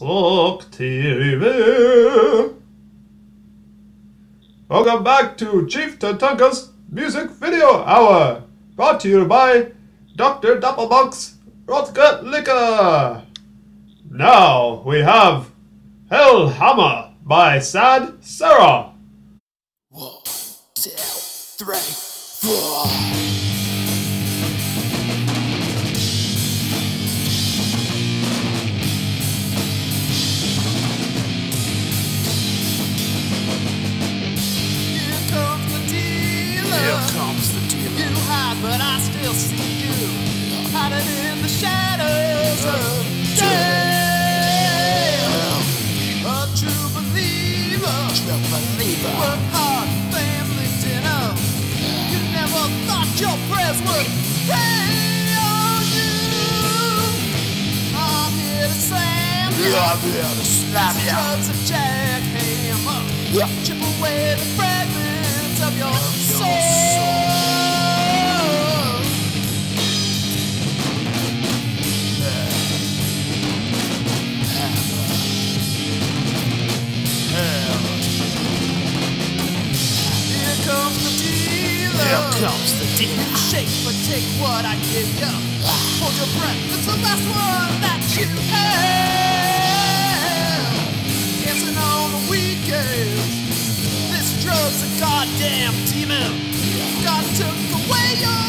TV. Welcome back to Chief Tatanka's Music Video Hour, brought to you by Dr. Doppelbox Rotgut Liquor. Now we have Hellhammer by Sad Sara. One, two, three, four. You but I still see you. Hiding in the shadows of jail. A true believer. True believer. Work hard, family dinner. You never thought your prayers would pay on you. I'm here to slam you. I'm here to slap ya. Drugs of jackhammer. Yeah. Chip away the fragments of your comes the dealer. Here comes the dealer. Shake but take what I give you. Hold your breath. It's the last one that you have. Dancing on the weekends. This drug's a goddamn demon. God took away your.